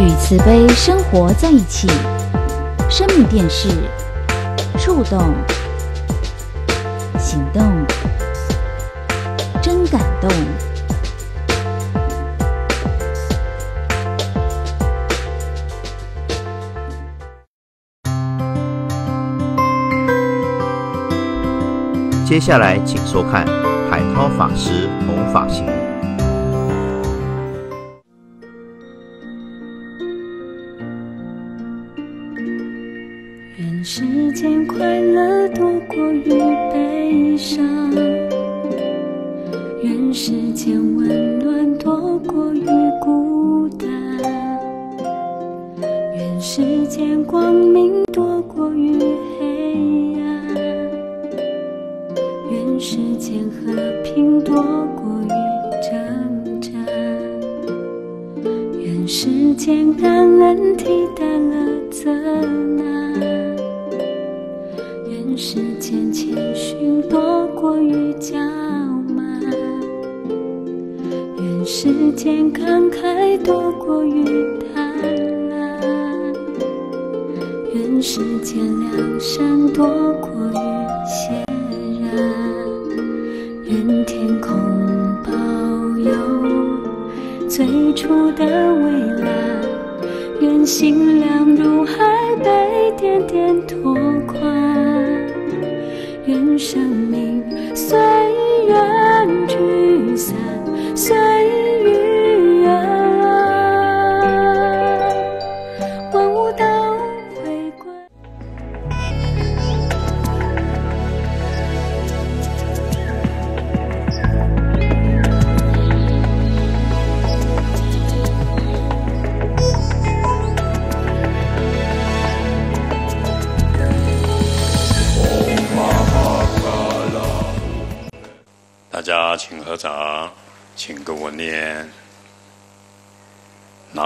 与慈悲生活在一起，生命电视，触动，行动，真感动。接下来，请收看海涛法师弘法行。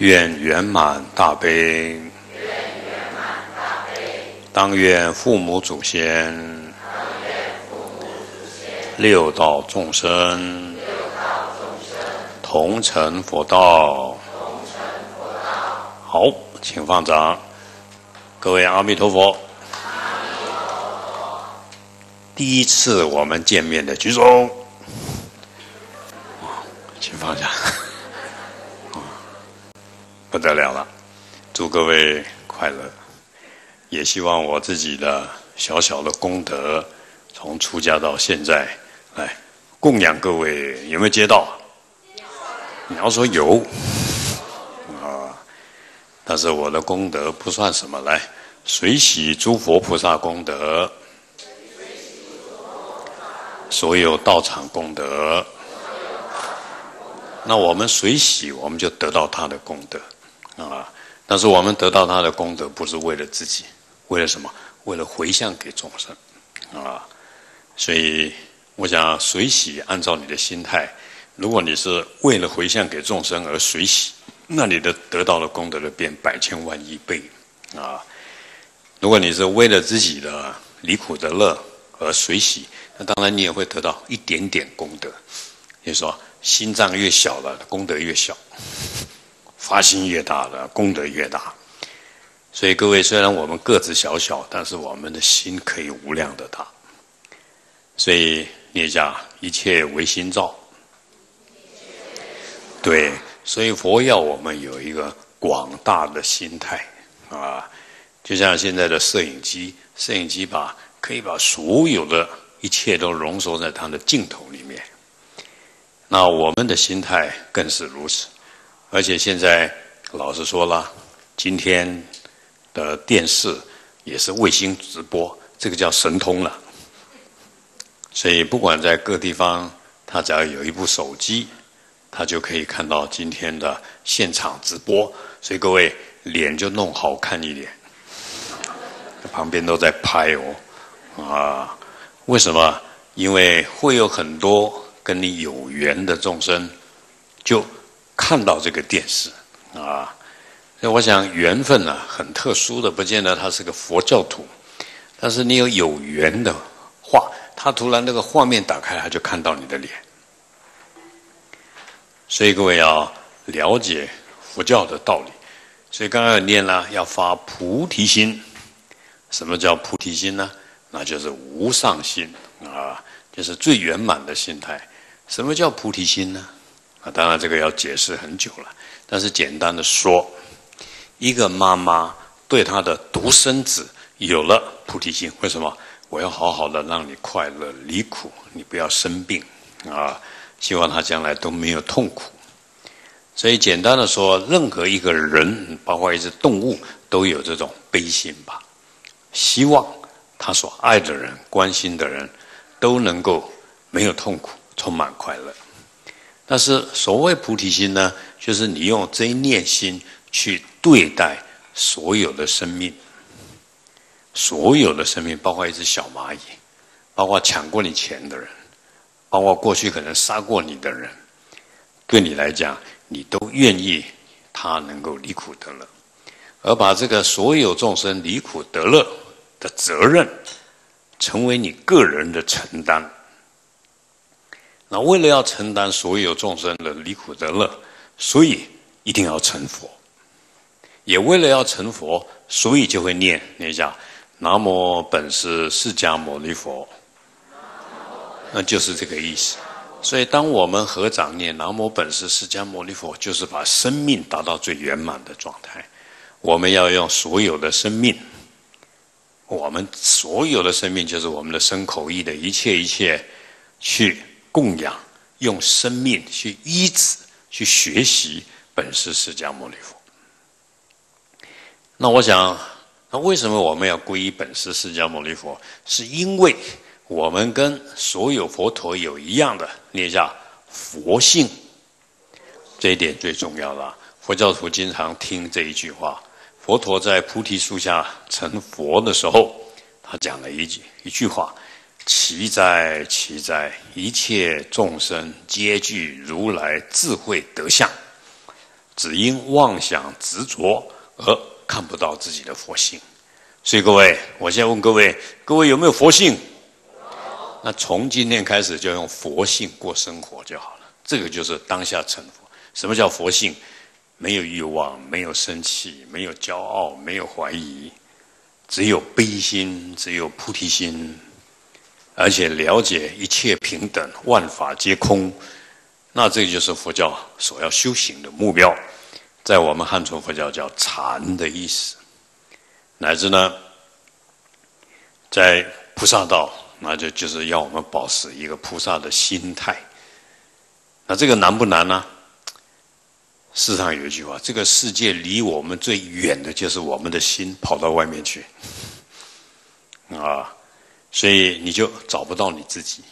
愿圆满大悲，当愿父母祖先，六道众生，同成佛道。好，请放掌。各位阿弥陀佛。第一次我们见面的举手。请放下，不得了了！祝各位快乐，也希望我自己的小小的功德，从出家到现在，来供养各位，有没有接到？你要说有，啊，但是我的功德不算什么，来随喜诸佛菩萨功德，所有道场功德。那我们随喜，我们就得到他的功德，但是我们得到他的功德，不是为了自己，为了什么？为了回向给众生，啊！所以我想随喜，按照你的心态，如果你是为了回向给众生而随喜，那你的得到的功德就变百千万亿倍，啊！如果你是为了自己的离苦得乐而随喜，那当然你也会得到一点点功德，也就是说。心脏越小了，功德越小；发心越大了，功德越大。所以各位，虽然我们个子小小，但是我们的心可以无量的大。所以念一下：一切唯心造。对，所以佛要我们有一个广大的心态啊，就像现在的摄影机，摄影机把可以把所有的一切都浓缩在它的镜头里面。那我们的心态更是如此，而且现在老实说了，今天的电视也是卫星直播，这个叫神通了。所以不管在各地方，他只要有一部手机，他就可以看到今天的现场直播。所以各位脸就弄好看一点，旁边都在拍哦，啊，为什么？因为会有很多跟你有缘的众生，就看到这个电视啊。所以我想缘分呢，很特殊的，不见得他是个佛教徒，但是你有有缘的话，他突然那个画面打开，他就看到你的脸。所以各位要了解。佛教的道理，所以刚刚念了要发菩提心。什么叫菩提心呢？那就是无上心啊，就是最圆满的心态。什么叫菩提心呢？啊，当然这个要解释很久了，但是简单的说，一个妈妈对她的独生子有了菩提心，为什么？我要好好的让你快乐离苦，你不要生病啊，希望他将来都没有痛苦。所以，简单的说，任何一个人，包括一只动物，都有这种悲心吧。希望他所爱的人、关心的人，都能够没有痛苦，充满快乐。但是，所谓菩提心呢，就是你用这一念心去对待所有的生命，所有的生命，包括一只小蚂蚁，包括抢过你钱的人，包括过去可能杀过你的人，对你来讲。你都愿意他能够离苦得乐，而把这个所有众生离苦得乐的责任，成为你个人的承担。那为了要承担所有众生的离苦得乐，所以一定要成佛。也为了要成佛，所以就会念念一下“南无本师释迦牟尼佛”，那就是这个意思。所以，当我们合掌念“南无本师释迦牟尼佛”，就是把生命达到最圆满的状态。我们要用所有的生命，我们所有的生命就是我们的身口意的一切一切，去供养，用生命去医治，去学习本师释迦牟尼佛。那我想，那为什么我们要皈依本师释迦牟尼佛？是因为。我们跟所有佛陀有一样的，念一下佛性，这一点最重要了。佛教徒经常听这一句话。佛陀在菩提树下成佛的时候，他讲了一句一句话：“奇哉，奇哉！一切众生皆具如来智慧德相，只因妄想执着而看不到自己的佛性。”所以各位，我现在问各位：各位有没有佛性？那从今天开始就用佛性过生活就好了，这个就是当下成佛。什么叫佛性？没有欲望，没有生气，没有骄傲，没有怀疑，只有悲心，只有菩提心，而且了解一切平等，万法皆空。那这就是佛教所要修行的目标，在我们汉传佛教叫禅的意思，乃至呢，在菩萨道。那就就是要我们保持一个菩萨的心态。那这个难不难呢？世上有一句话：这个世界离我们最远的就是我们的心跑到外面去啊，所以你就找不到你自己。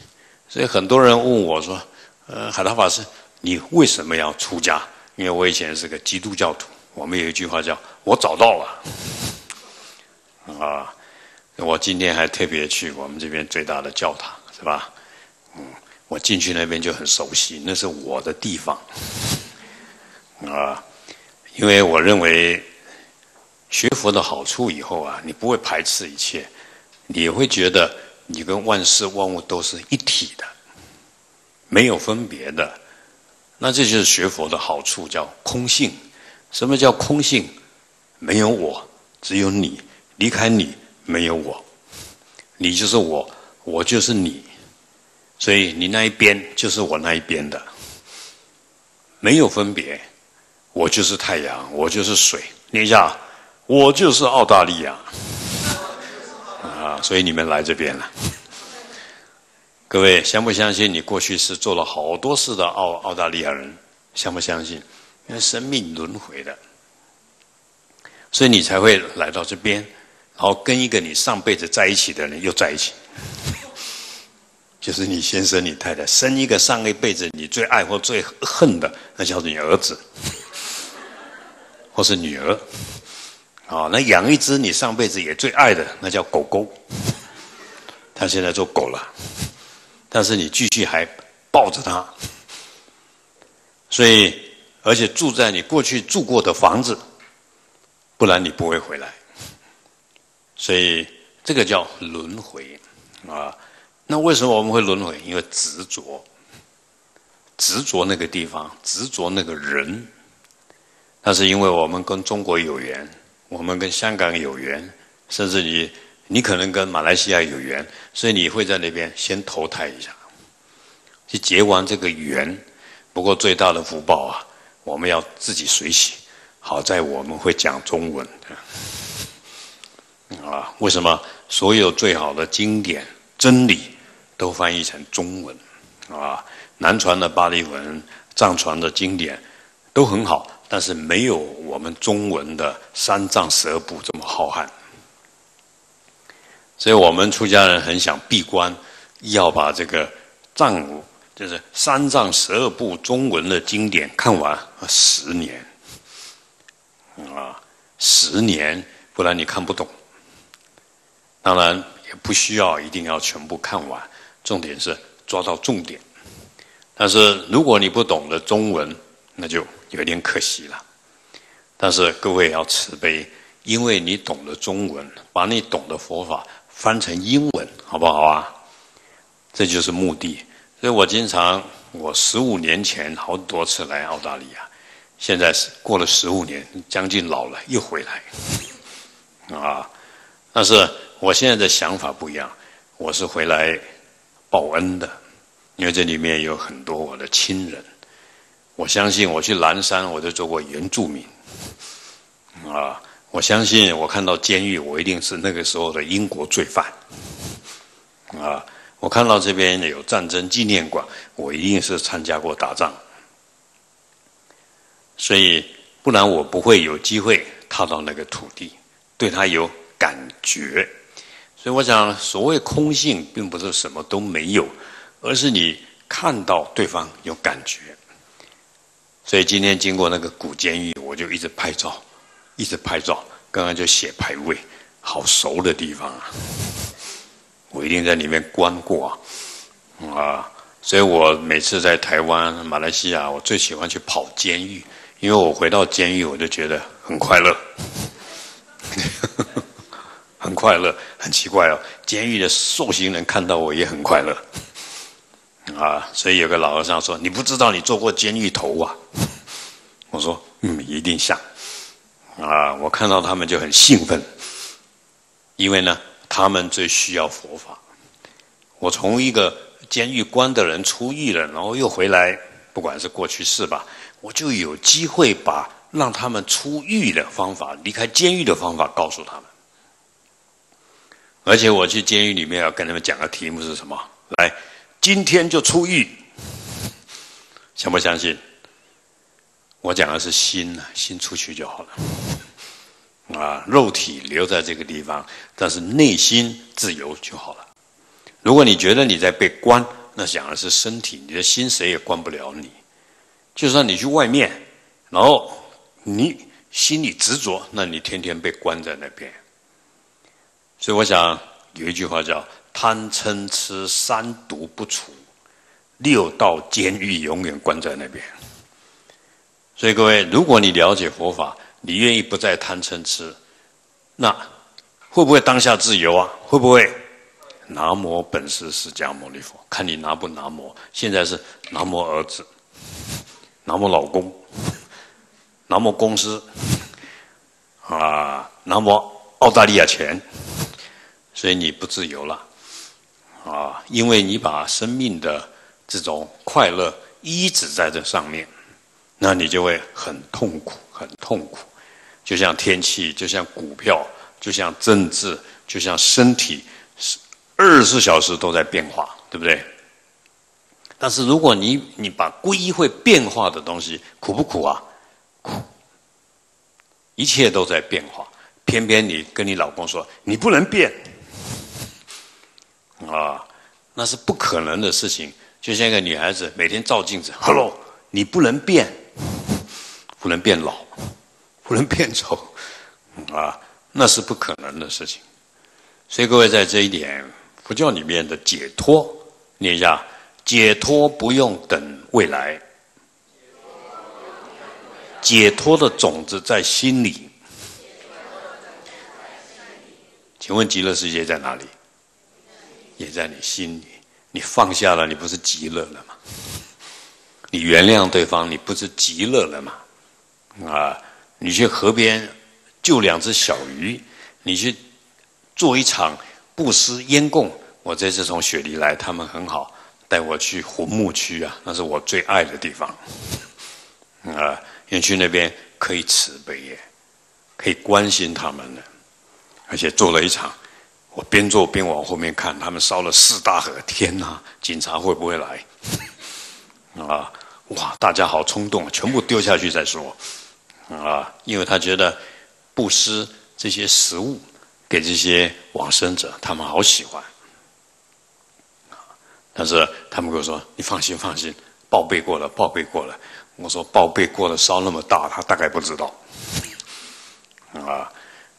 所以很多人问我说：“呃，海涛法师，你为什么要出家？”因为我以前是个基督教徒，我们有一句话叫“我找到了”啊。我今天还特别去我们这边最大的教堂，是吧？嗯，我进去那边就很熟悉，那是我的地方啊。因为我认为学佛的好处以后啊，你不会排斥一切，你会觉得你跟万事万物都是一体的，没有分别的。那这就是学佛的好处，叫空性。什么叫空性？没有我，只有你，离开你。没有我，你就是我，我就是你，所以你那一边就是我那一边的，没有分别。我就是太阳，我就是水。念一下，我就是澳大利亚。所以你们来这边了。各位相不相信？你过去是做了好多事的澳澳大利亚人，相不相信？因为生命轮回的，所以你才会来到这边。然后跟一个你上辈子在一起的人又在一起，就是你先生、你太太生一个上一辈子你最爱或最恨的，那叫做你儿子，或是女儿。啊，那养一只你上辈子也最爱的，那叫狗狗。他现在做狗了，但是你继续还抱着它，所以而且住在你过去住过的房子，不然你不会回来。所以这个叫轮回啊。那为什么我们会轮回？因为执着，执着那个地方，执着那个人。那是因为我们跟中国有缘，我们跟香港有缘，甚至你你可能跟马来西亚有缘，所以你会在那边先投胎一下，去结完这个缘。不过最大的福报啊，我们要自己随喜。好在我们会讲中文啊，为什么？所有最好的经典真理。都翻译成中文，啊，南传的巴利文、藏传的经典都很好，但是没有我们中文的三藏十二部这么浩瀚。所以我们出家人很想闭关，要把这个藏就是三藏十二部中文的经典看完十年，啊，十年，不然你看不懂。当然也不需要一定要全部看完。重点是抓到重点，但是如果你不懂得中文，那就有点可惜了。但是各位要慈悲，因为你懂得中文，把你懂的佛法翻成英文，好不好啊？这就是目的。所以我经常，我十五年前好多次来澳大利亚，现在是过了十五年，将近老了又回来，啊！但是我现在的想法不一样，我是回来。报恩的，因为这里面有很多我的亲人。我相信我去南山，我就做过原住民。啊，我相信我看到监狱，我一定是那个时候的英国罪犯。啊，我看到这边有战争纪念馆，我一定是参加过打仗。所以，不然我不会有机会踏到那个土地，对他有感觉。所以我想，所谓空性，并不是什么都没有，而是你看到对方有感觉。所以今天经过那个古监狱，我就一直拍照，一直拍照。刚刚就写牌位，好熟的地方啊！我一定在里面关过啊！所以我每次在台湾、马来西亚，我最喜欢去跑监狱，因为我回到监狱，我就觉得很快乐。很快乐，很奇怪哦。监狱的受刑人看到我也很快乐，啊，所以有个老和尚说：“你不知道你做过监狱头啊？” 我说：“嗯，一定像。”啊，我看到他们就很兴奋，因为呢，他们最需要佛法。我从一个监狱关的人出狱了，然后又回来，不管是过去式吧，我就有机会把让他们出狱的方法、离开监狱的方法告诉他们。而且我去监狱里面要跟他们讲的题目是什么？来，今天就出狱，相不相信？我讲的是心呐心出去就好了。啊，肉体留在这个地方，但是内心自由就好了。如果你觉得你在被关，那讲的是身体，你的心谁也关不了你。就算你去外面，然后你心里执着，那你天天被关在那边。所以我想有一句话叫“贪嗔痴三毒不除，六道监狱永远关在那边”。所以各位，如果你了解佛法，你愿意不再贪嗔痴，那会不会当下自由啊？会不会？南无本师释迦牟尼佛，看你拿不拿摩。现在是南无儿子，南无老公，南无公司，啊，南无澳大利亚钱。所以你不自由了，啊，因为你把生命的这种快乐依止在这上面，那你就会很痛苦，很痛苦。就像天气，就像股票，就像政治，就像身体，是二十四小时都在变化，对不对？但是如果你你把归会变化的东西，苦不苦啊？苦，一切都在变化，偏偏你跟你老公说你不能变。啊，那是不可能的事情。就像一个女孩子每天照镜子，Hello，你不能变，不能变老，不能变丑，啊，那是不可能的事情。所以各位在这一点，佛教里面的解脱，念一下：解脱不用等未来，解脱的种子在心里。请问极乐世界在哪里？也在你心里。你放下了，你不是极乐了吗？你原谅对方，你不是极乐了吗？啊，你去河边救两只小鱼，你去做一场布施烟供。我这次从雪梨来，他们很好，带我去红木区啊，那是我最爱的地方。啊，因为去那边可以慈悲耶，可以关心他们的，而且做了一场。我边做边往后面看，他们烧了四大盒，天哪！警察会不会来？啊，哇！大家好冲动啊，全部丢下去再说。啊，因为他觉得布施这些食物给这些往生者，他们好喜欢。但是他们跟我说：“你放心，放心，报备过了，报备过了。”我说：“报备过了，烧那么大，他大概不知道。”啊，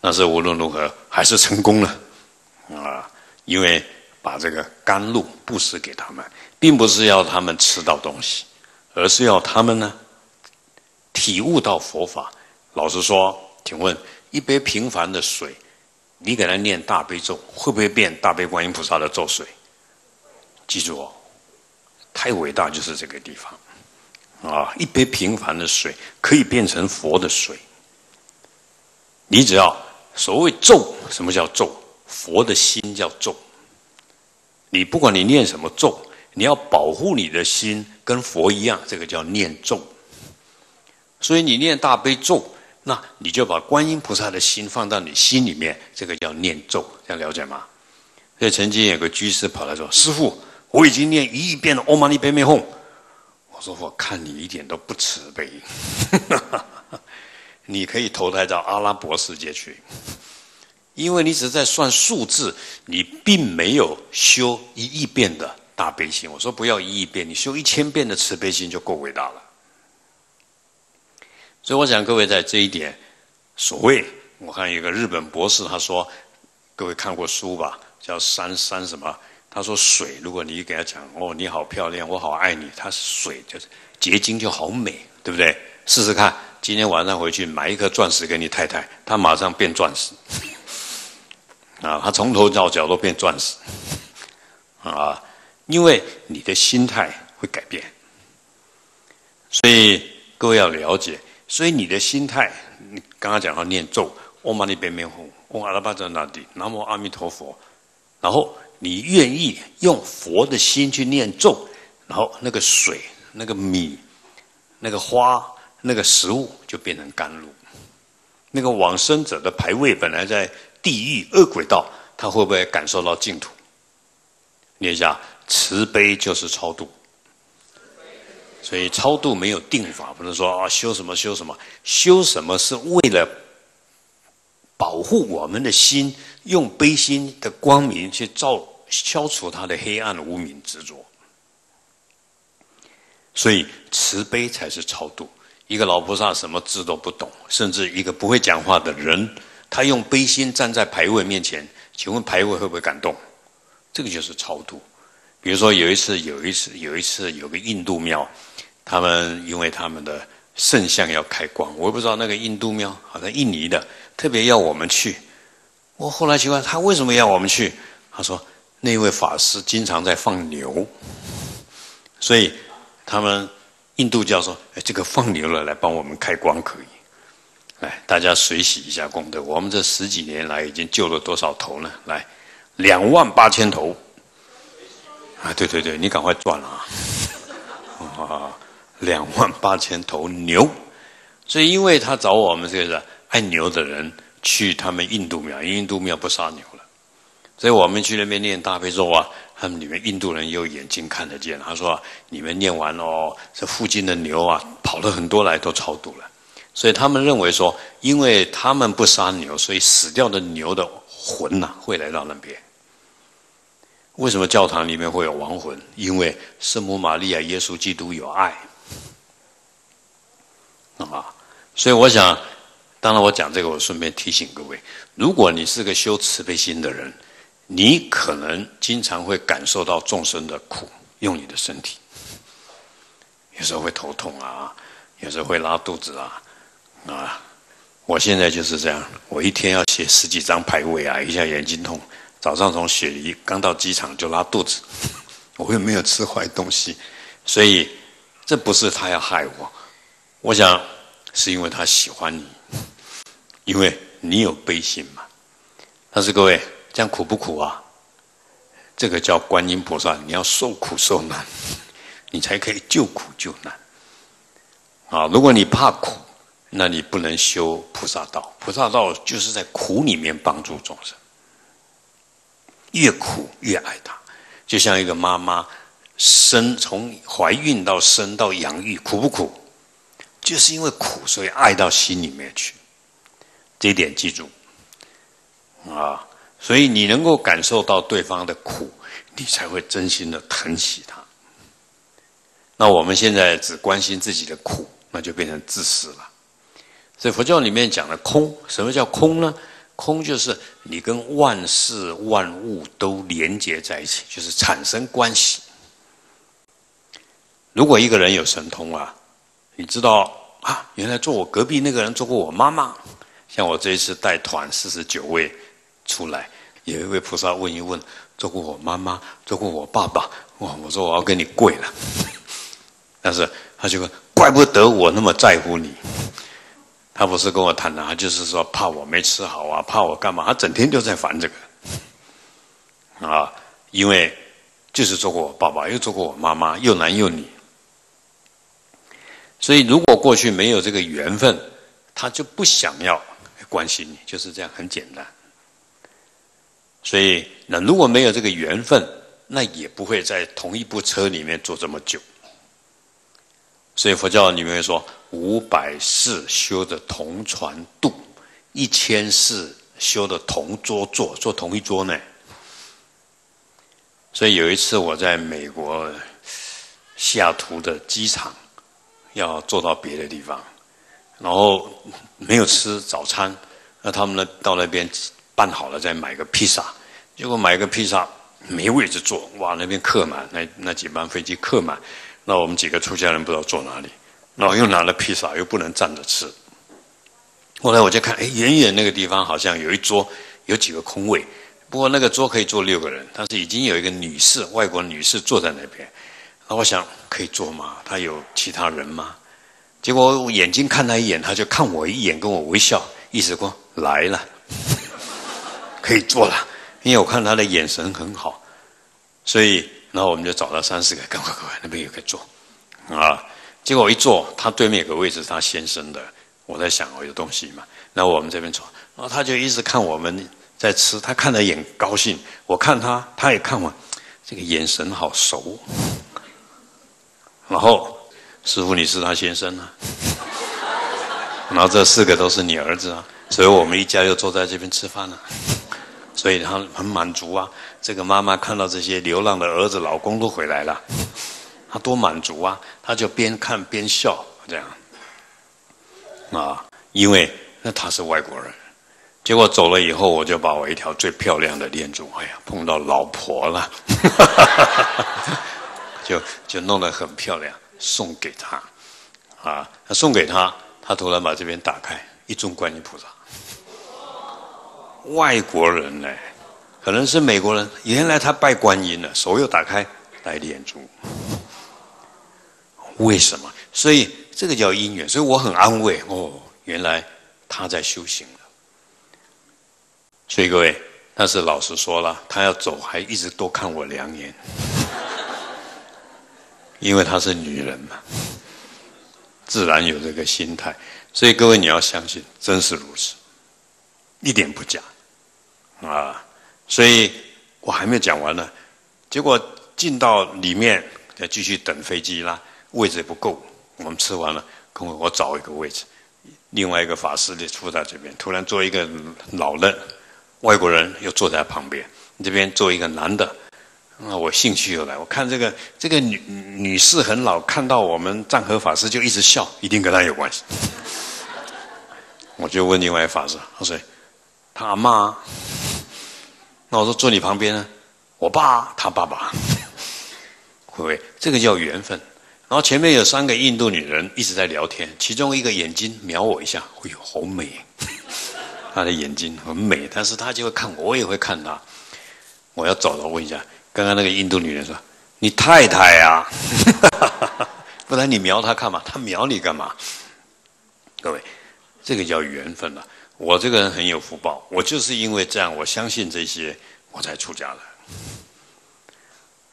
但是无论如何还是成功了。啊，因为把这个甘露布施给他们，并不是要他们吃到东西，而是要他们呢体悟到佛法。老实说，请问一杯平凡的水，你给他念大悲咒，会不会变大悲观音菩萨的咒水？记住哦，太伟大就是这个地方啊！一杯平凡的水可以变成佛的水。你只要所谓咒，什么叫咒？佛的心叫咒，你不管你念什么咒，你要保护你的心跟佛一样，这个叫念咒。所以你念大悲咒，那你就把观音菩萨的心放到你心里面，这个叫念咒，这样了解吗？所以曾经有个居士跑来说：“师傅，我已经念一亿遍了，唵嘛呢叭咪吽。”我说：“我看你一点都不慈悲，你可以投胎到阿拉伯世界去。”因为你只是在算数字，你并没有修一亿遍的大悲心。我说不要一亿遍，你修一千遍的慈悲心就够伟大了。所以我想各位在这一点，所谓我看有个日本博士他说，各位看过书吧？叫三三什么？他说水，如果你给他讲哦，你好漂亮，我好爱你，它是水，就是结晶就好美，对不对？试试看，今天晚上回去买一颗钻石给你太太，她马上变钻石。啊，他从头到脚都变钻石，啊，因为你的心态会改变，所以各位要了解，所以你的心态，你刚刚讲到念咒，嗡嘛呢叭咪吽，嗡阿拉巴扎那底，南无阿弥陀佛，然后你愿意用佛的心去念咒，然后那个水、那个米、那个花、那个食物就变成甘露，那个往生者的牌位本来在。地狱恶鬼道，他会不会感受到净土？念一下，慈悲就是超度。所以超度没有定法，不能说啊修什么修什么，修什么是为了保护我们的心，用悲心的光明去照消除他的黑暗无明执着。所以慈悲才是超度。一个老菩萨什么字都不懂，甚至一个不会讲话的人。他用悲心站在牌位面前，请问牌位会不会感动？这个就是超度。比如说有一次，有一次，有一次有个印度庙，他们因为他们的圣像要开光，我也不知道那个印度庙好像印尼的，特别要我们去。我后来奇怪，他为什么要我们去？他说那位法师经常在放牛，所以他们印度教说，哎，这个放牛了来帮我们开光可以。来，大家随喜一下功德。我们这十几年来已经救了多少头呢？来，两万八千头。啊，对对对，你赶快赚了啊！啊，两万八千头牛。所以，因为他找我们这个爱牛的人去他们印度庙，印度庙不杀牛了，所以我们去那边念大悲咒啊。他们里面印度人有眼睛看得见，他说：“你们念完哦，这附近的牛啊，跑了很多来，都超度了。”所以他们认为说，因为他们不杀牛，所以死掉的牛的魂呐会来到那边。为什么教堂里面会有亡魂？因为圣母玛利亚、耶稣基督有爱啊。所以我想，当然我讲这个，我顺便提醒各位：如果你是个修慈悲心的人，你可能经常会感受到众生的苦，用你的身体，有时候会头痛啊，有时候会拉肚子啊，啊。我现在就是这样，我一天要写十几张牌位啊，一下眼睛痛，早上从雪梨刚到机场就拉肚子，我又没有吃坏东西，所以这不是他要害我，我想是因为他喜欢你，因为你有悲心嘛。但是各位，这样苦不苦啊？这个叫观音菩萨，你要受苦受难，你才可以救苦救难。啊，如果你怕苦。那你不能修菩萨道，菩萨道就是在苦里面帮助众生，越苦越爱他，就像一个妈妈生从怀孕到生到养育，苦不苦？就是因为苦，所以爱到心里面去。这一点记住啊！所以你能够感受到对方的苦，你才会真心的疼惜他。那我们现在只关心自己的苦，那就变成自私了。在佛教里面讲的空，什么叫空呢？空就是你跟万事万物都连接在一起，就是产生关系。如果一个人有神通啊，你知道啊，原来坐我隔壁那个人做过我妈妈。像我这一次带团四十九位出来，有一位菩萨问一问，做过我妈妈，做过我爸爸。哇，我说我要跟你跪了。但是他就说，怪不得我那么在乎你。他不是跟我谈的，他就是说怕我没吃好啊，怕我干嘛？他整天就在烦这个啊，因为就是做过我爸爸，又做过我妈妈，又男又女，所以如果过去没有这个缘分，他就不想要关心你，就是这样，很简单。所以那如果没有这个缘分，那也不会在同一部车里面坐这么久。所以佛教里面说。五百世修的同船渡，一千世修的同桌坐，坐同一桌呢。所以有一次我在美国西雅图的机场，要坐到别的地方，然后没有吃早餐，那他们呢到那边办好了再买个披萨，结果买个披萨没位置坐，哇那边客满，那那几班飞机客满，那我们几个出家人不知道坐哪里。然后又拿了披萨，又不能站着吃。后来我就看，哎，远远那个地方好像有一桌，有几个空位。不过那个桌可以坐六个人，但是已经有一个女士，外国女士坐在那边。那我想可以坐吗？她有其他人吗？结果我眼睛看她一眼，她就看我一眼，跟我微笑，意思说来了，可以坐了。因为我看她的眼神很好，所以然后我们就找到三四个，赶快赶快，那边有个坐啊。结果我一坐，他对面有个位置是他先生的。我在想，我有东西嘛？那我们这边坐，然后他就一直看我们在吃，他看了眼高兴，我看他，他也看我，这个眼神好熟。然后师傅，你是他先生啊？然后这四个都是你儿子啊？所以我们一家又坐在这边吃饭了，所以他很满足啊。这个妈妈看到这些流浪的儿子、老公都回来了。他多满足啊！他就边看边笑，这样啊，因为那他是外国人。结果走了以后，我就把我一条最漂亮的链珠，哎呀，碰到老婆了，就就弄得很漂亮，送给他啊。送给他，他突然把这边打开，一尊观音菩萨。外国人呢，可能是美国人，原来他拜观音了，手又打开，带链珠。为什么？所以这个叫因缘，所以我很安慰哦。原来他在修行了。所以各位，但是老实说了，他要走还一直多看我两眼，因为她是女人嘛，自然有这个心态。所以各位你要相信，真是如此，一点不假啊。所以我还没讲完呢，结果进到里面要继续等飞机啦。位置不够，我们吃完了，跟我我找一个位置。另外一个法师就坐在这边，突然坐一个老人，外国人又坐在旁边。这边坐一个男的，那我兴趣又来，我看这个这个女女士很老，看到我们藏和法师就一直笑，一定跟他有关系。我就问另外一法师，他说：“他阿妈。”那我说坐你旁边呢，我爸他爸爸，会不会？这个叫缘分。然后前面有三个印度女人一直在聊天，其中一个眼睛瞄我一下，哎呦，好美！她的眼睛很美，但是她就会看我，我也会看她。我要走了，问一下。刚刚那个印度女人说：“你太太呀，不然你瞄她干嘛？她瞄你干嘛？”各位，这个叫缘分了。我这个人很有福报，我就是因为这样，我相信这些，我才出家的。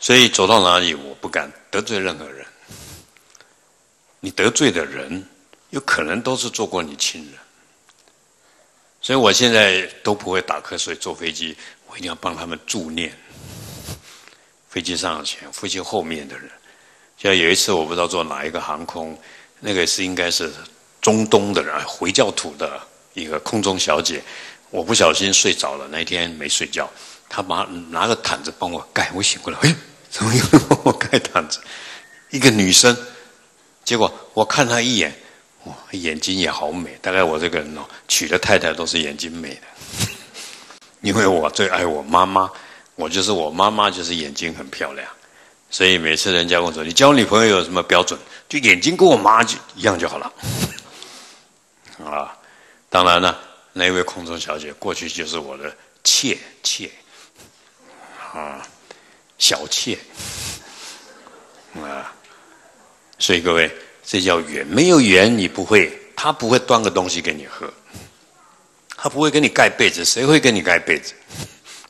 所以走到哪里，我不敢得罪任何人。你得罪的人，有可能都是做过你亲人。所以我现在都不会打瞌睡，坐飞机我一定要帮他们助念。飞机上前，飞机后面的人，像有一次我不知道坐哪一个航空，那个是应该是中东的人，回教徒的一个空中小姐，我不小心睡着了，那天没睡觉，她把拿个毯子帮我盖，我醒过来，哎，怎么又帮我盖毯子？一个女生，结果我看她一眼，哇，眼睛也好美，大概我这个人哦，娶的太太都是眼睛美的，因为我最爱我妈妈。我就是我妈妈，就是眼睛很漂亮，所以每次人家问说你交女朋友有什么标准，就眼睛跟我妈就一样就好了。啊，当然了，那位空中小姐过去就是我的妾妾，啊，小妾，啊，所以各位，这叫缘，没有缘你不会，他不会端个东西给你喝，他不会给你盖被子，谁会给你盖被子？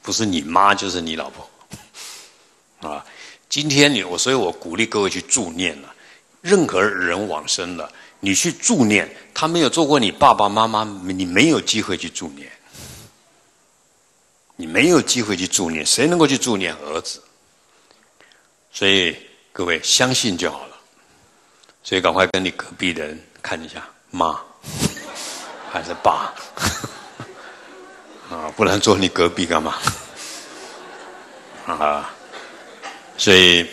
不是你妈就是你老婆，啊！今天你我，所以我鼓励各位去助念了。任何人往生了，你去助念，他没有做过你爸爸妈妈，你没有机会去助念，你没有机会去助念，谁能够去助念儿子？所以各位相信就好了。所以赶快跟你隔壁的人看一下，妈还是爸。啊，不然坐你隔壁干嘛？啊，所以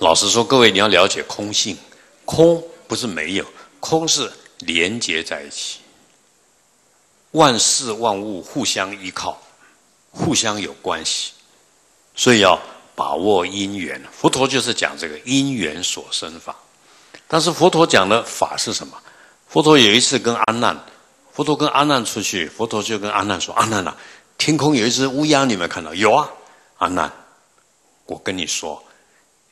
老实说，各位你要了解空性，空不是没有，空是连接在一起，万事万物互相依靠，互相有关系，所以要把握因缘。佛陀就是讲这个因缘所生法，但是佛陀讲的法是什么？佛陀有一次跟阿难。佛陀跟阿难出去，佛陀就跟阿难说：“阿难啊，天空有一只乌鸦，你有没有看到？有啊，阿难，我跟你说，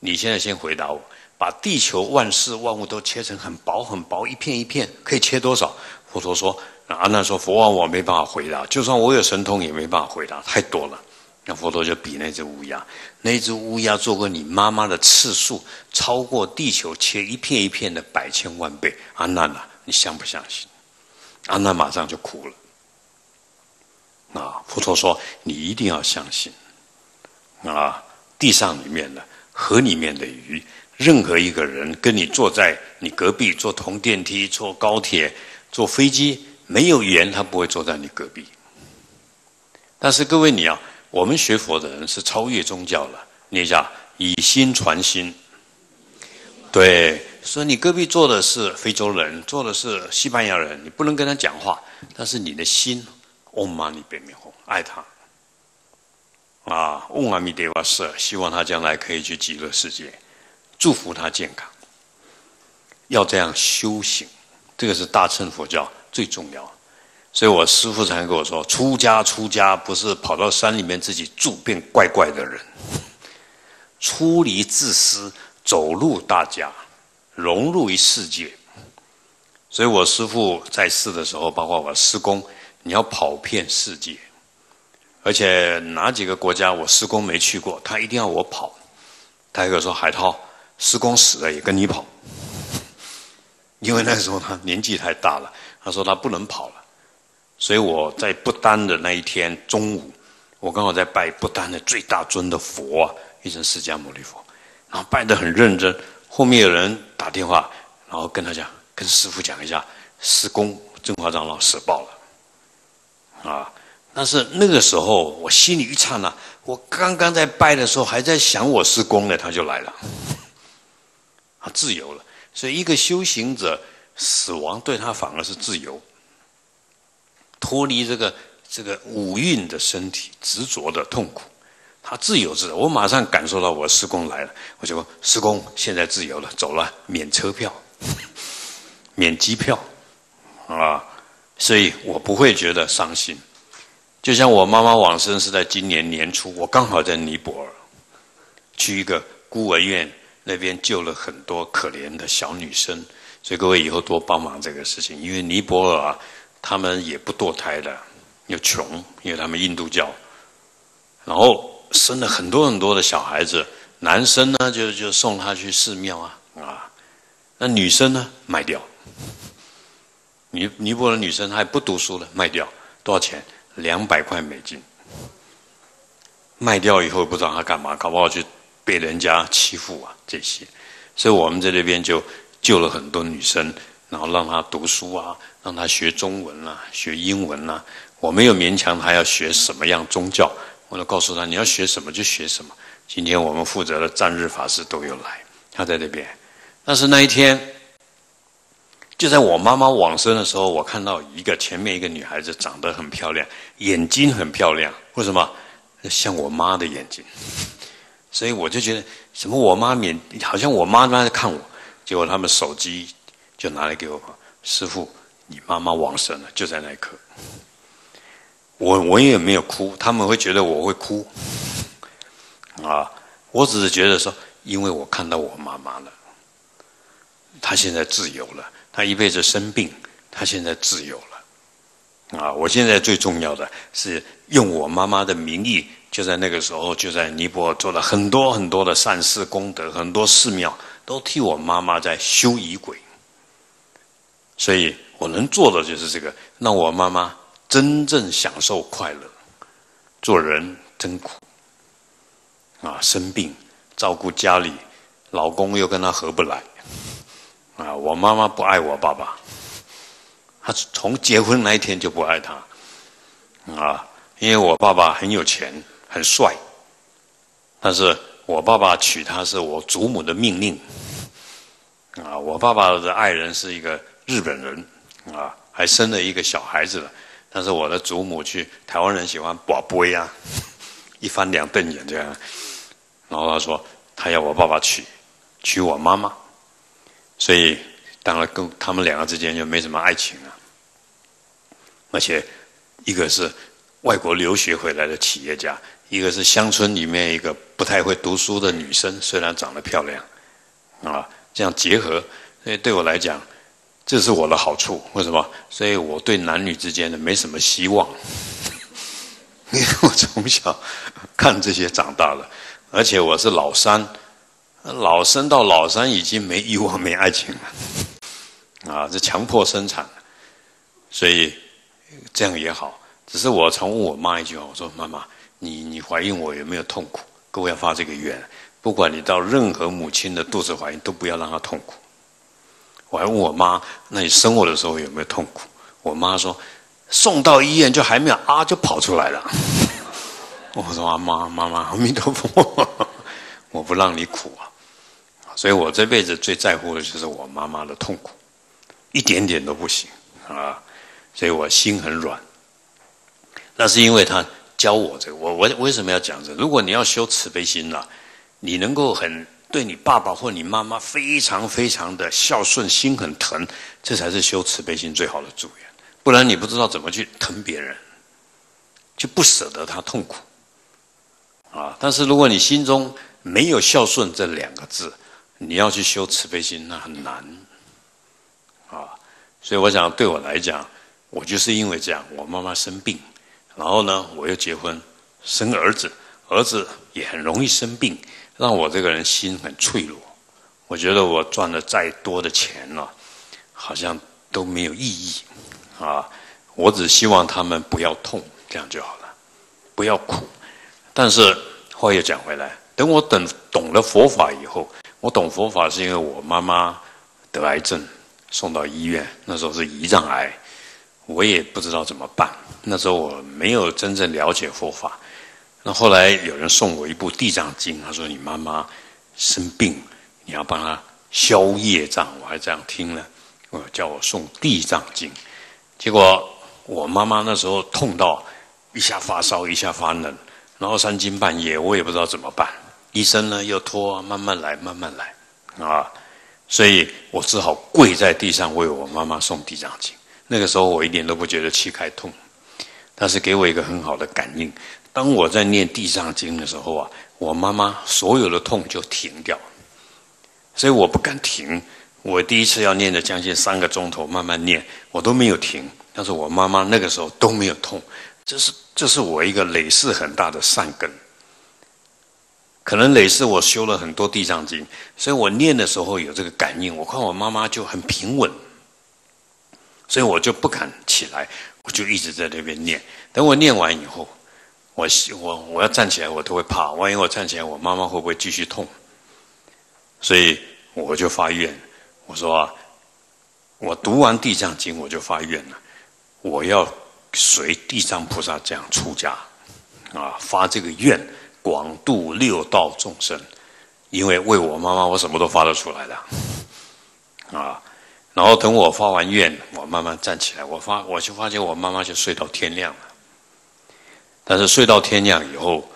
你现在先回答我，把地球万事万物都切成很薄很薄一片一片，可以切多少？”佛陀说：“阿难说，佛王我没办法回答，就算我有神通也没办法回答，太多了。”那佛陀就比那只乌鸦，那只乌鸦做过你妈妈的次数，超过地球切一片一片的百千万倍。阿难啊，你相不相信？阿难马上就哭了。啊，佛陀说：“你一定要相信，啊，地上里面的、河里面的鱼，任何一个人跟你坐在你隔壁，坐同电梯、坐高铁、坐飞机，没有缘，他不会坐在你隔壁。但是各位，你要，我们学佛的人是超越宗教了，念一下以心传心，对。”说你隔壁坐的是非洲人，坐的是西班牙人，你不能跟他讲话，但是你的心嗡嘛呢呗咪吽，爱他啊，嗡阿弥陀佛是希望他将来可以去极乐世界，祝福他健康。要这样修行，这个是大乘佛教最重要。所以我师父常跟我说，出家出家不是跑到山里面自己住变怪怪的人，出离自私，走入大家。融入于世界，所以我师父在世的时候，包括我师公，你要跑遍世界，而且哪几个国家我师公没去过，他一定要我跑。他一个说：“海涛，师公死了也跟你跑。”因为那时候他年纪太大了，他说他不能跑了。所以我在不丹的那一天中午，我刚好在拜不丹的最大尊的佛，一尊释迦牟尼佛，然后拜得很认真。后面有人打电话，然后跟他讲，跟师傅讲一下，师公正华长老死报了，啊！但是那个时候我心里一刹那，我刚刚在拜的时候还在想我施工呢，他就来了，他自由了。所以一个修行者死亡对他反而是自由，脱离这个这个五蕴的身体执着的痛苦，他自由自在。我马上感受到我施工来了，我就说施工现在自由了，走了，免车票，免机票，啊，所以我不会觉得伤心。就像我妈妈往生是在今年年初，我刚好在尼泊尔，去一个孤儿院那边救了很多可怜的小女生，所以各位以后多帮忙这个事情。因为尼泊尔啊，他们也不堕胎的，又穷，因为他们印度教，然后生了很多很多的小孩子，男生呢就就送他去寺庙啊啊，那女生呢卖掉，尼尼泊尔女生她还不读书了，卖掉多少钱？两百块美金，卖掉以后不知道他干嘛，搞不好去被人家欺负啊这些，所以我们在这边就救了很多女生，然后让他读书啊，让他学中文啊，学英文啊。我没有勉强他要学什么样宗教，我都告诉他你要学什么就学什么。今天我们负责的战日法师都有来，他在那边，但是那一天。就在我妈妈往生的时候，我看到一个前面一个女孩子长得很漂亮，眼睛很漂亮。为什么？像我妈的眼睛。所以我就觉得，什么我妈免好像我妈妈在看我。结果他们手机就拿来给我，师傅，你妈妈往生了，就在那一刻。我我也没有哭，他们会觉得我会哭。啊，我只是觉得说，因为我看到我妈妈了，她现在自由了。他一辈子生病，他现在自由了，啊！我现在最重要的是用我妈妈的名义，就在那个时候，就在尼泊尔做了很多很多的善事功德，很多寺庙都替我妈妈在修仪轨，所以我能做的就是这个，让我妈妈真正享受快乐。做人真苦，啊！生病照顾家里，老公又跟他合不来。啊，我妈妈不爱我爸爸，她从结婚那一天就不爱他，啊，因为我爸爸很有钱，很帅，但是我爸爸娶她是我祖母的命令，啊，我爸爸的爱人是一个日本人，啊，还生了一个小孩子了，但是我的祖母去台湾人喜欢宝贝啊，一翻两瞪眼这样，然后他说他要我爸爸娶娶我妈妈。所以，当然跟他们两个之间就没什么爱情了。而且，一个是外国留学回来的企业家，一个是乡村里面一个不太会读书的女生，虽然长得漂亮，啊，这样结合，所以对我来讲，这是我的好处。为什么？所以我对男女之间的没什么希望，因为我从小看这些长大的，而且我是老三。老生到老三已经没欲望、没爱情了，啊，这强迫生产，所以这样也好。只是我常问我妈一句话：我说妈妈，你你怀孕我有没有痛苦？各位要发这个愿，不管你到任何母亲的肚子怀孕，都不要让她痛苦。我还问我妈：那你生我的时候有没有痛苦？我妈说：送到医院就还没有啊，就跑出来了。我说：啊妈妈妈，阿弥陀佛，我不让你苦啊。所以我这辈子最在乎的就是我妈妈的痛苦，一点点都不行啊！所以我心很软。那是因为他教我这个。我我为什么要讲这？如果你要修慈悲心呢，你能够很对你爸爸或你妈妈非常非常的孝顺，心很疼，这才是修慈悲心最好的助缘。不然你不知道怎么去疼别人，就不舍得他痛苦啊！但是如果你心中没有孝顺这两个字，你要去修慈悲心，那很难，啊，所以我想对我来讲，我就是因为这样，我妈妈生病，然后呢，我又结婚，生儿子，儿子也很容易生病，让我这个人心很脆弱。我觉得我赚了再多的钱了，好像都没有意义，啊，我只希望他们不要痛，这样就好了，不要苦。但是话又讲回来，等我等懂了佛法以后。我懂佛法是因为我妈妈得癌症，送到医院，那时候是胰脏癌，我也不知道怎么办。那时候我没有真正了解佛法，那后来有人送我一部《地藏经》，他说你妈妈生病，你要帮她消业障。我还这样听了，我叫我送《地藏经》，结果我妈妈那时候痛到一下发烧，一下发冷，然后三更半夜，我也不知道怎么办。医生呢又拖，慢慢来，慢慢来，啊，所以我只好跪在地上为我妈妈送《地藏经》。那个时候我一点都不觉得膝盖痛，但是给我一个很好的感应。当我在念《地藏经》的时候啊，我妈妈所有的痛就停掉，所以我不敢停。我第一次要念的将近三个钟头，慢慢念，我都没有停。但是我妈妈那个时候都没有痛，这是这是我一个累世很大的善根。可能累世我修了很多《地藏经》，所以我念的时候有这个感应。我看我妈妈就很平稳。所以我就不敢起来，我就一直在那边念。等我念完以后，我我我要站起来，我都会怕，万一我站起来，我妈妈会不会继续痛？所以我就发愿，我说啊，我读完地藏经，我就发愿了，我要随地藏菩萨这样出家，啊，发这个愿，广度六道众生，因为为我妈妈，我什么都发得出来的，啊。然后等我发完愿，我慢慢站起来，我发我就发现我妈妈就睡到天亮了。但是睡到天亮以后，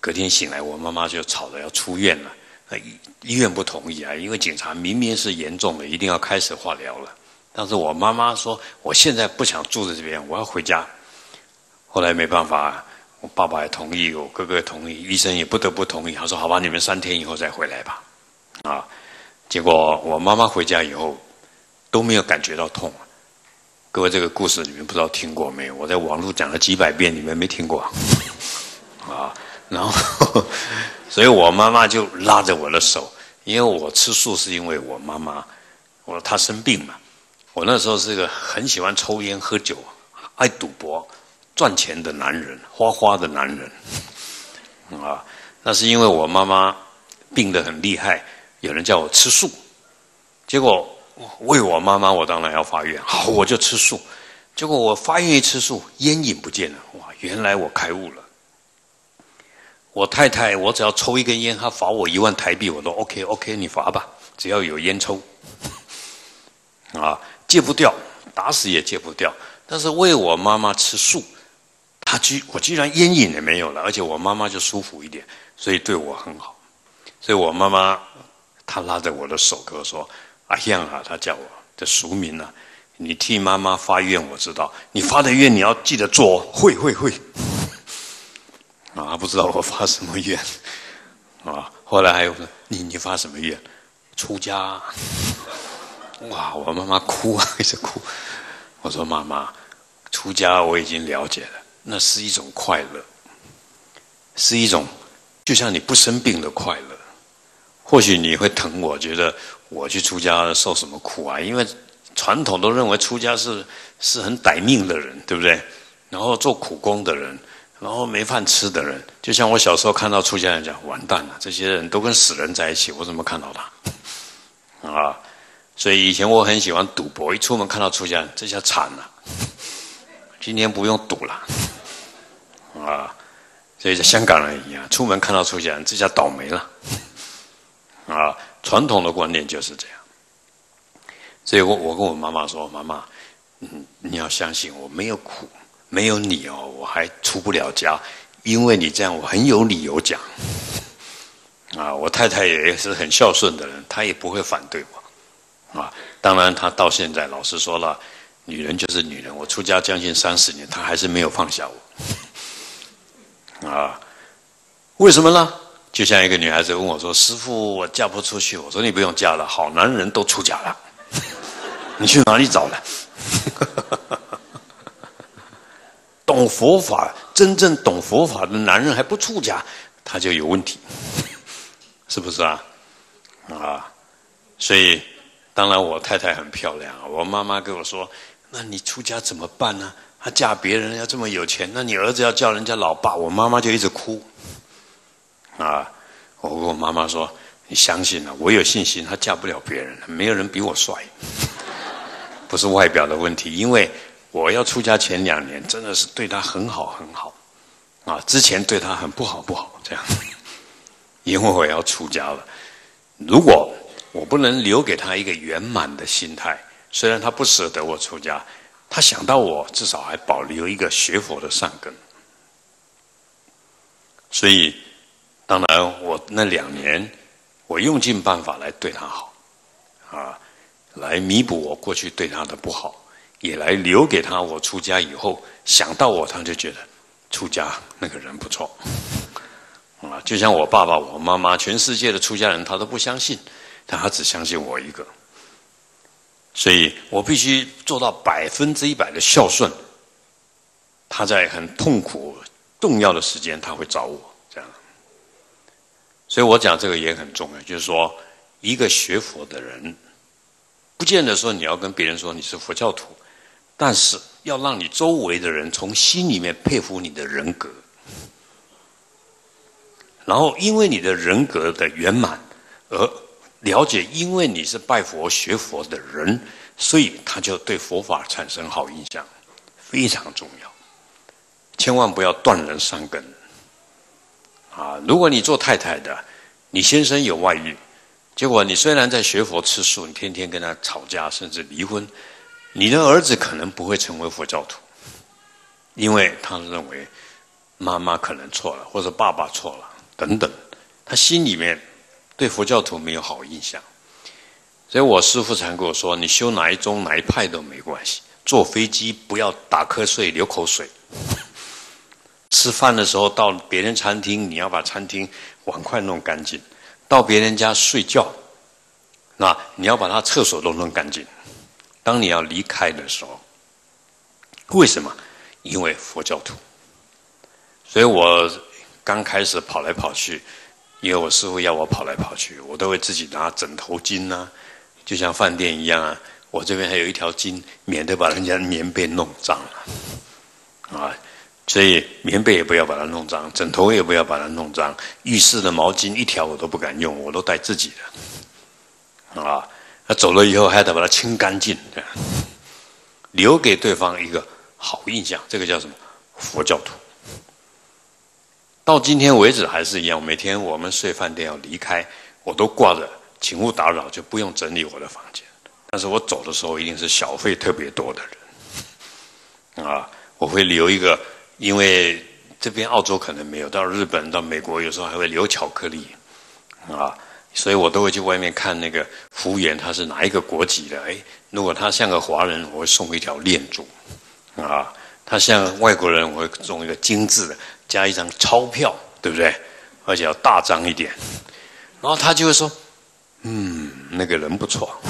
隔天醒来，我妈妈就吵着要出院了。那医医院不同意啊，因为警察明明是严重的，一定要开始化疗了。但是我妈妈说，我现在不想住在这边，我要回家。后来没办法，我爸爸也同意，我哥哥也同意，医生也不得不同意。他说：“好吧，你们三天以后再回来吧。”啊，结果我妈妈回家以后。都没有感觉到痛，各位这个故事你们不知道听过没有？我在网络讲了几百遍，你们没听过 啊？然后，所以我妈妈就拉着我的手，因为我吃素是因为我妈妈，我说她生病嘛。我那时候是个很喜欢抽烟喝酒、爱赌博、赚钱的男人，花花的男人啊。那是因为我妈妈病得很厉害，有人叫我吃素，结果。为我妈妈，我当然要发愿。好，我就吃素。结果我发愿一吃素，烟瘾不见了。哇，原来我开悟了。我太太，我只要抽一根烟，她罚我一万台币，我都 OK OK，你罚吧，只要有烟抽。啊，戒不掉，打死也戒不掉。但是为我妈妈吃素，她居我居然烟瘾也没有了，而且我妈妈就舒服一点，所以对我很好。所以我妈妈她拉着我的手跟我说。阿香啊，他叫我的俗名啊，你替妈妈发愿，我知道你发的愿你要记得做，会会会。啊，不知道我发什么愿啊？后来还有你你发什么愿？出家。哇，我妈妈哭啊，一直哭。我说妈妈，出家我已经了解了，那是一种快乐，是一种就像你不生病的快乐。或许你会疼我，觉得。我去出家受什么苦啊？因为传统都认为出家是是很歹命的人，对不对？然后做苦工的人，然后没饭吃的人。就像我小时候看到出家人讲，完蛋了，这些人都跟死人在一起，我怎么看到他？啊！所以以前我很喜欢赌博，一出门看到出家人，这下惨了。今天不用赌了，啊！所以香港人一样，出门看到出家人，这下倒霉了，啊！传统的观念就是这样，所以我我跟我妈妈说：“妈妈，嗯，你要相信我，没有苦，没有你哦，我还出不了家，因为你这样，我很有理由讲。啊，我太太也是很孝顺的人，她也不会反对我。啊，当然，她到现在老实说了，女人就是女人。我出家将近三十年，她还是没有放下我。啊，为什么呢？”就像一个女孩子问我说：“师傅，我嫁不出去。”我说：“你不用嫁了，好男人都出家了，你去哪里找呢？懂佛法、真正懂佛法的男人还不出家，他就有问题，是不是啊？啊，所以当然我太太很漂亮。我妈妈跟我说：“那你出家怎么办呢？她嫁别人要这么有钱，那你儿子要叫人家老爸。”我妈妈就一直哭。啊！我跟我妈妈说：“你相信啊，我有信心，她嫁不了别人，没有人比我帅，不是外表的问题。因为我要出家前两年，真的是对她很好很好，啊，之前对他很不好不好这样，因为我要出家了。如果我不能留给他一个圆满的心态，虽然他不舍得我出家，他想到我至少还保留一个学佛的善根。所以，当然我那两年，我用尽办法来对他好，啊，来弥补我过去对他的不好，也来留给他我出家以后想到我，他就觉得出家那个人不错，啊，就像我爸爸、我妈妈，全世界的出家人他都不相信。但他只相信我一个，所以我必须做到百分之一百的孝顺。他在很痛苦、重要的时间，他会找我。所以我讲这个也很重要，就是说，一个学佛的人，不见得说你要跟别人说你是佛教徒，但是要让你周围的人从心里面佩服你的人格，然后因为你的人格的圆满而。了解，因为你是拜佛学佛的人，所以他就对佛法产生好印象，非常重要。千万不要断人善根。啊，如果你做太太的，你先生有外遇，结果你虽然在学佛吃素，你天天跟他吵架，甚至离婚，你的儿子可能不会成为佛教徒，因为他认为妈妈可能错了，或者爸爸错了等等，他心里面。对佛教徒没有好印象，所以我师父常跟我说：“你修哪一宗哪一派都没关系，坐飞机不要打瞌睡流口水，吃饭的时候到别人餐厅，你要把餐厅碗筷弄干净；到别人家睡觉，那你要把他厕所都弄干净。当你要离开的时候，为什么？因为佛教徒。所以我刚开始跑来跑去。”因为我师傅要我跑来跑去，我都会自己拿枕头巾呐，就像饭店一样啊。我这边还有一条巾，免得把人家棉被弄脏了啊。所以棉被也不要把它弄脏，枕头也不要把它弄脏。浴室的毛巾一条我都不敢用，我都带自己的啊。那走了以后还得把它清干净，留给对方一个好印象。这个叫什么？佛教徒。到今天为止还是一样，每天我们睡饭店要离开，我都挂着“请勿打扰”，就不用整理我的房间。但是我走的时候一定是小费特别多的人，啊，我会留一个，因为这边澳洲可能没有，到日本、到美国有时候还会留巧克力，啊，所以我都会去外面看那个服务员他是哪一个国籍的，哎，如果他像个华人，我会送一条链珠，啊，他像外国人，我会送一个精致的。加一张钞票，对不对？而且要大张一点，然后他就会说：“嗯，那个人不错。”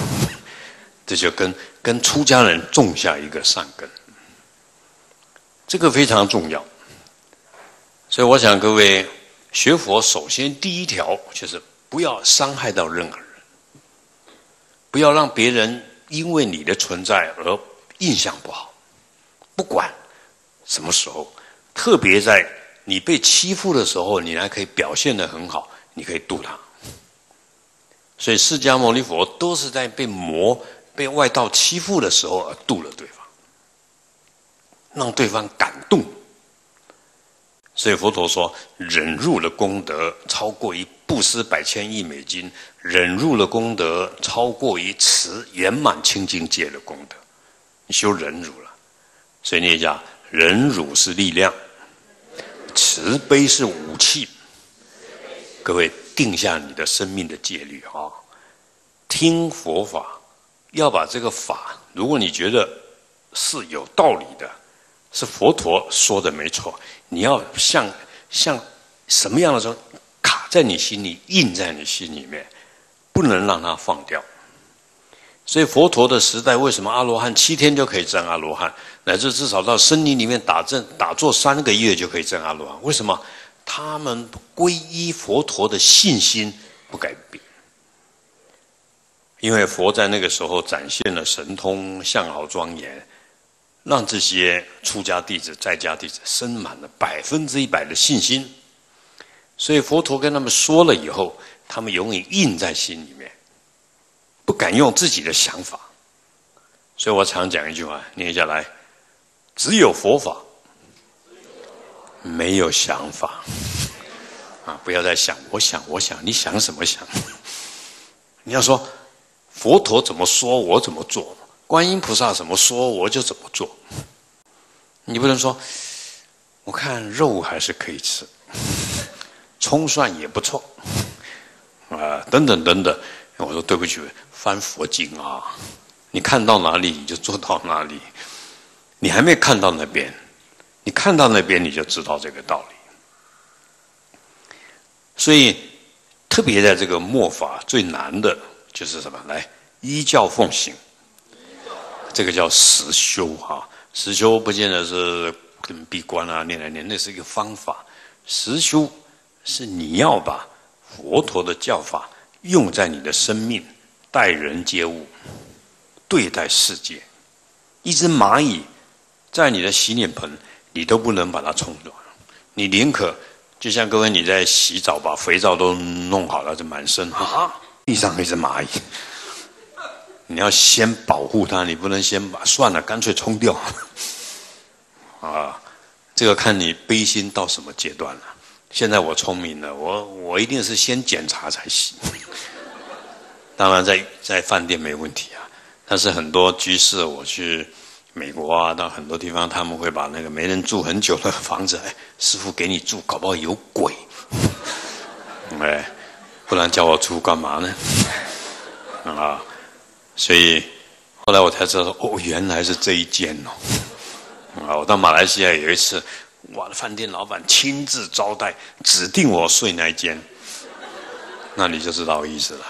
这就跟跟出家人种下一个善根，这个非常重要。所以我想各位学佛，首先第一条就是不要伤害到任何人，不要让别人因为你的存在而印象不好。不管什么时候，特别在。你被欺负的时候，你还可以表现的很好，你可以度他。所以释迦牟尼佛都是在被魔、被外道欺负的时候而度了对方，让对方感动。所以佛陀说，忍辱的功德超过于布施百千亿美金，忍辱的功德超过于持圆满清净戒的功德。你修忍辱了，所以你讲忍辱是力量。慈悲是武器，各位定下你的生命的戒律啊！听佛法，要把这个法，如果你觉得是有道理的，是佛陀说的没错，你要像像什么样的时候卡在你心里，印在你心里面，不能让它放掉。所以佛陀的时代，为什么阿罗汉七天就可以证阿罗汉，乃至至少到森林里面打正打坐三个月就可以证阿罗汉？为什么？他们皈依佛陀的信心不改变，因为佛在那个时候展现了神通，相好庄严，让这些出家弟子、在家弟子生满了百分之一百的信心。所以佛陀跟他们说了以后，他们永远印在心里面。不敢用自己的想法，所以我常讲一句话，念下来：只有佛法，没有想法啊！不要再想，我想，我想，你想什么想？你要说佛陀怎么说，我怎么做；观音菩萨怎么说，我就怎么做。你不能说，我看肉还是可以吃，葱蒜也不错啊，等等等等。我说对不起，翻佛经啊，你看到哪里你就做到哪里，你还没看到那边。你看到那边，你就知道这个道理。所以，特别在这个末法最难的就是什么？来依教奉行，这个叫实修哈。实修不见得是跟闭关啊、念来念，那是一个方法。实修是你要把佛陀的教法用在你的生命、待人接物、对待世界。一只蚂蚁在你的洗脸盆。你都不能把它冲掉，你宁可就像各位你在洗澡，把肥皂都弄好了，就满身啊，地上一只蚂蚁，你要先保护它，你不能先把算了，干脆冲掉 啊！这个看你悲心到什么阶段了。现在我聪明了，我我一定是先检查才行。当然，在在饭店没问题啊，但是很多居士我去。美国啊，到很多地方，他们会把那个没人住很久的房子，哎，师傅给你住，搞不好有鬼，哎，不然叫我住干嘛呢？啊，所以后来我才知道，哦，原来是这一间哦。啊，我到马来西亚有一次，我的饭店老板亲自招待，指定我睡那一间，那你就知道意思了。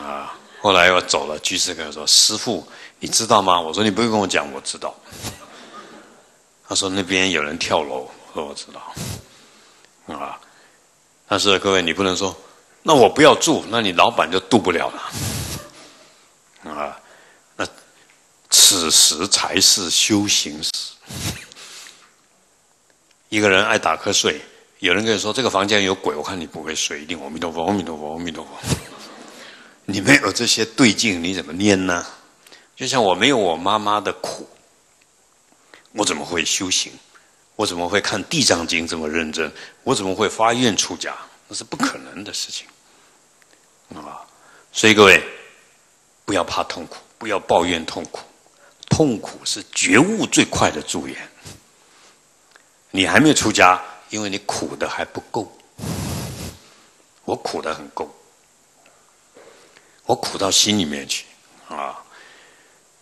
啊，后来我走了，居士跟我说，师傅。你知道吗？我说你不用跟我讲，我知道。他说那边有人跳楼，我说我知道。啊，但是各位你不能说，那我不要住，那你老板就渡不了了。啊，那此时才是修行时。一个人爱打瞌睡，有人跟你说这个房间有鬼，我看你不会睡，一定阿弥陀佛，阿弥陀佛，阿弥陀佛。你没有这些对境，你怎么念呢？就像我没有我妈妈的苦，我怎么会修行？我怎么会看《地藏经》这么认真？我怎么会发愿出家？那是不可能的事情啊！所以各位，不要怕痛苦，不要抱怨痛苦，痛苦是觉悟最快的助缘。你还没有出家，因为你苦的还不够。我苦的很够，我苦到心里面去啊！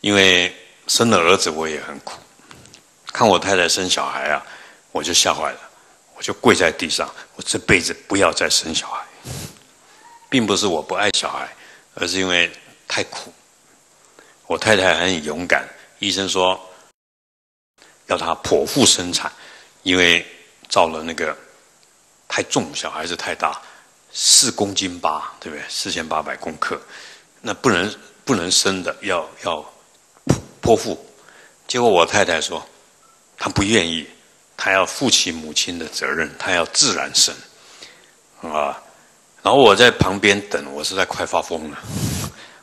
因为生了儿子，我也很苦。看我太太生小孩啊，我就吓坏了，我就跪在地上，我这辈子不要再生小孩。并不是我不爱小孩，而是因为太苦。我太太很勇敢，医生说要她剖腹生产，因为造了那个太重，小孩子太大，四公斤八，对不对？四千八百公克，那不能不能生的，要要。剖腹，结果我太太说，她不愿意，她要负起母亲的责任，她要自然生，啊，然后我在旁边等，我是在快发疯了，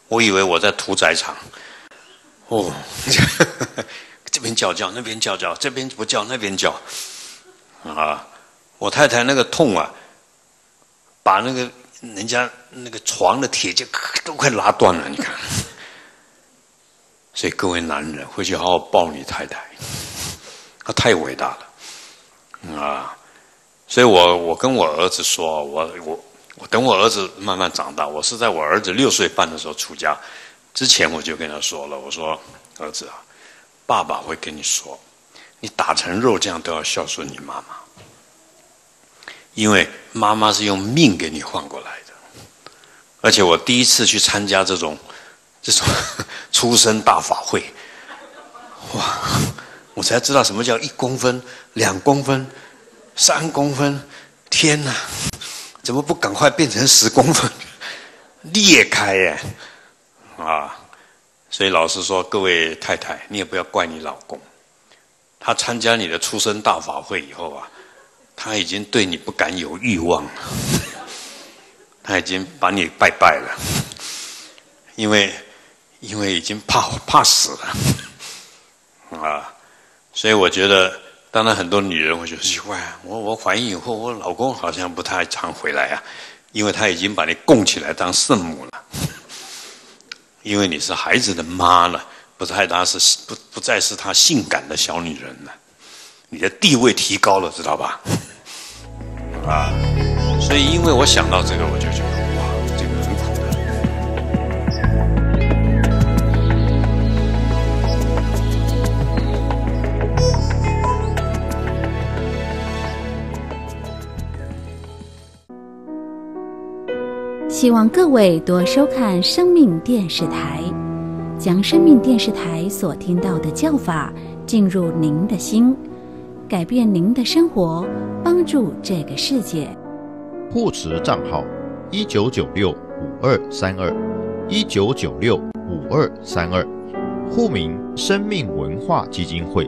我以为我在屠宰场，哦，这边叫叫，那边叫叫，这边不叫，那边叫，啊，我太太那个痛啊，把那个人家那个床的铁架都快拉断了，你看。所以各位男人回去好好抱你太太，她太伟大了，啊！所以我我跟我儿子说，我我我等我儿子慢慢长大，我是在我儿子六岁半的时候出家，之前我就跟他说了，我说儿子啊，爸爸会跟你说，你打成肉酱都要孝顺你妈妈，因为妈妈是用命给你换过来的，而且我第一次去参加这种。这种 出生大法会，哇！我才知道什么叫一公分、两公分、三公分。天哪，怎么不赶快变成十公分，裂开耶？啊！所以老师说，各位太太，你也不要怪你老公。他参加你的出生大法会以后啊，他已经对你不敢有欲望了，他已经把你拜拜了，因为。因为已经怕怕死了，啊，所以我觉得当然，很多女人会觉得奇怪，我我怀孕以后，我老公好像不太常回来啊，因为他已经把你供起来当圣母了，因为你是孩子的妈了，不太他是不不再是他性感的小女人了，你的地位提高了，知道吧？啊，所以因为我想到这个，我就觉得。希望各位多收看生命电视台，将生命电视台所听到的教法进入您的心，改变您的生活，帮助这个世界。护持账号：一九九六五二三二一九九六五二三二，户名：生命文化基金会。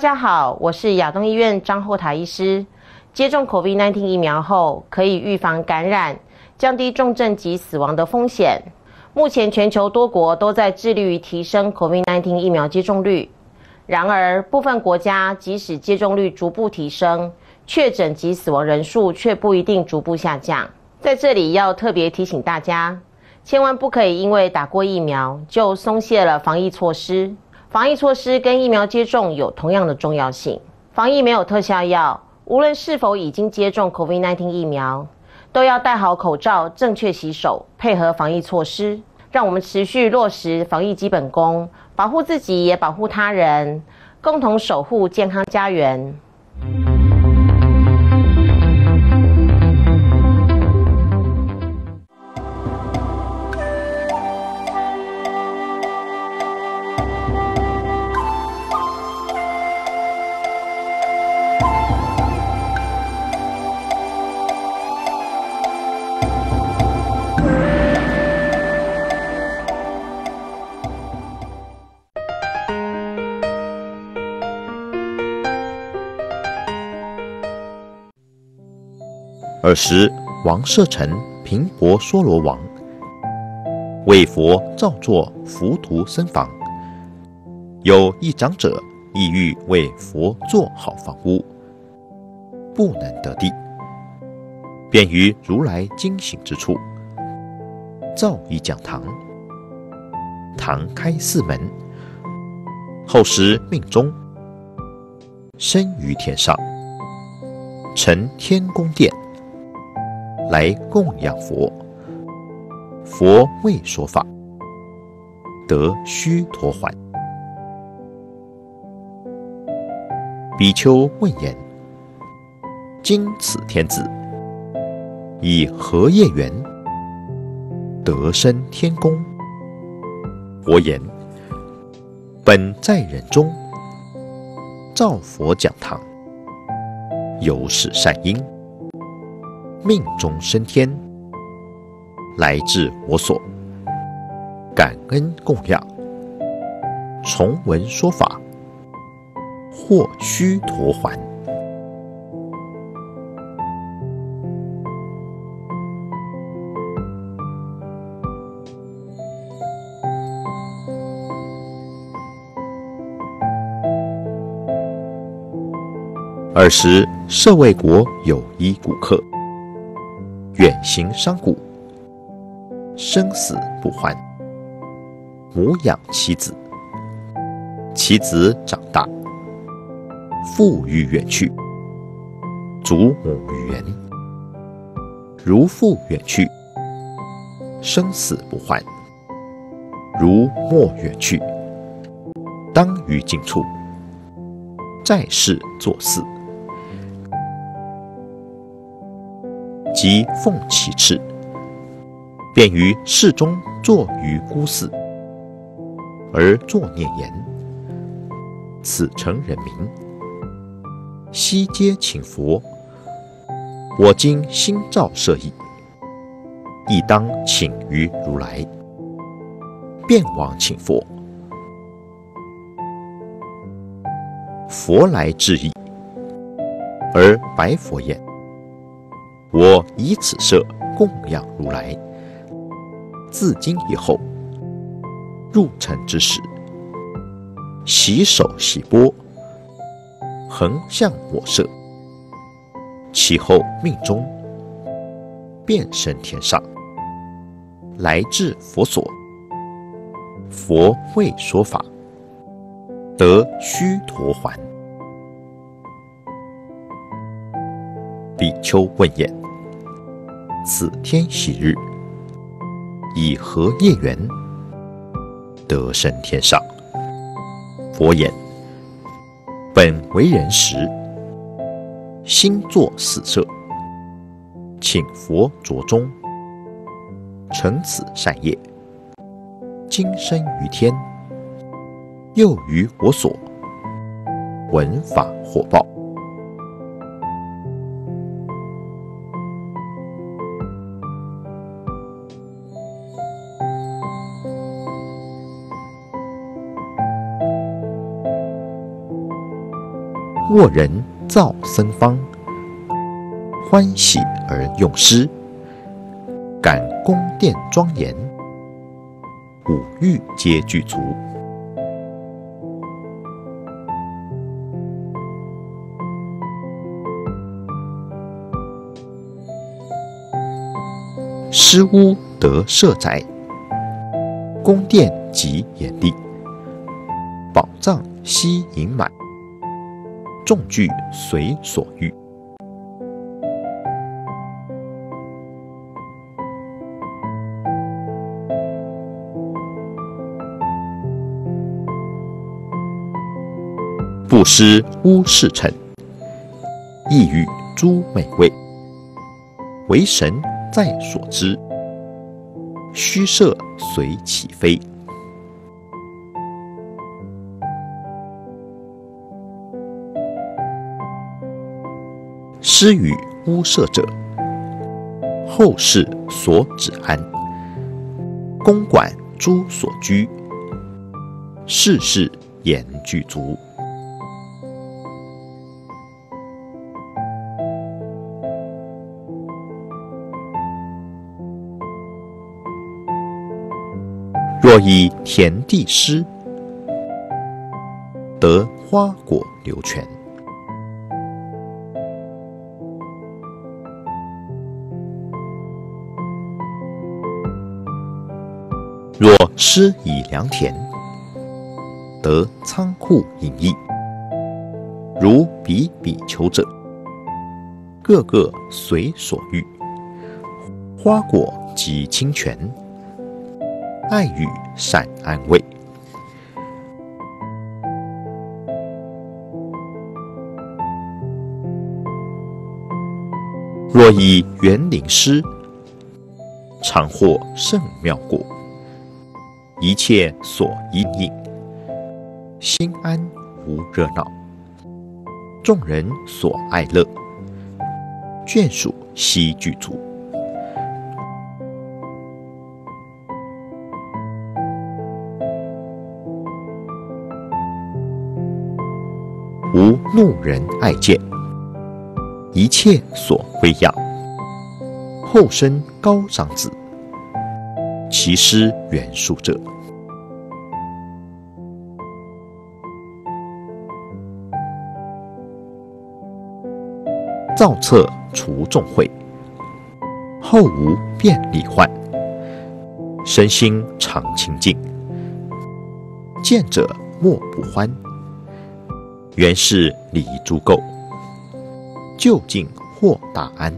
大家好，我是亚东医院张后台医师。接种 COVID-19 疫苗后，可以预防感染，降低重症及死亡的风险。目前，全球多国都在致力于提升 COVID-19 疫苗接种率。然而，部分国家即使接种率逐步提升，确诊及死亡人数却不一定逐步下降。在这里，要特别提醒大家，千万不可以因为打过疫苗就松懈了防疫措施。防疫措施跟疫苗接种有同样的重要性。防疫没有特效药，无论是否已经接种 COVID-19 疫苗，都要戴好口罩、正确洗手，配合防疫措施。让我们持续落实防疫基本功，保护自己也保护他人，共同守护健康家园。尔时，王舍城频婆娑罗王。为佛造作浮屠僧房，有一长者意欲为佛做好房屋，不能得地，便于如来经行之处。造一讲堂，堂开四门，后时命中。生于天上，成天宫殿。来供养佛，佛未说法，得须陀洹。比丘问言：今此天子以何业缘得生天宫？佛言：本在人中造佛讲堂，有使善因。命中升天，来至我所，感恩供养，从闻说法，获须陀还。尔时，舍卫国有一古客。远行商贾，生死不还。母养妻子，其子长大，父欲远去，祖母缘。如父远去，生死不还。如莫远去，当于近处，在世作嗣。即奉其敕，便于寺中坐于孤寺，而作念言：“此诚人民，悉皆请佛。我今心照设意，亦当请于如来。便往请佛，佛来致意，而白佛言：“我以此舍供养如来。自今以后，入城之时，洗手洗钵，横向我舍。其后命中，便升天上，来至佛所。佛未说法，得须陀环。”丘问言：“此天喜日，以何业缘得生天上？”佛言：“本为人时，心作死色，请佛着中，成此善业。今生于天，又于我所，闻法获报。”沃人造僧方，欢喜而用诗，感宫殿庄严，五欲皆具足。诗屋得设宅，宫殿极严厉，宝藏悉盈满。众聚随所欲，不施乌世臣，意欲诸美味，为神在所知，虚设随起飞。施与屋舍者，后世所指安，公馆诸所居，世事言具足。若以田地施，得花果流泉。施以良田，得仓库隐逸。如比比丘者，个个随所欲，花果及清泉，爱语善安慰。若以园林施，常获圣妙果。一切所因应，心安无热闹，众人所爱乐，眷属悉具足，无怒人爱见，一切所归养，后生高长子。其师远述者，造册除众会，后无便利患，身心常清净，见者莫不欢。原是离诸垢，究竟获大安。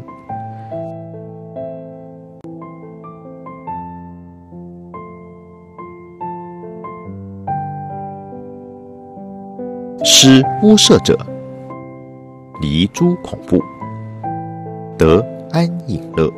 知屋舍者，离诸恐怖，得安隐乐。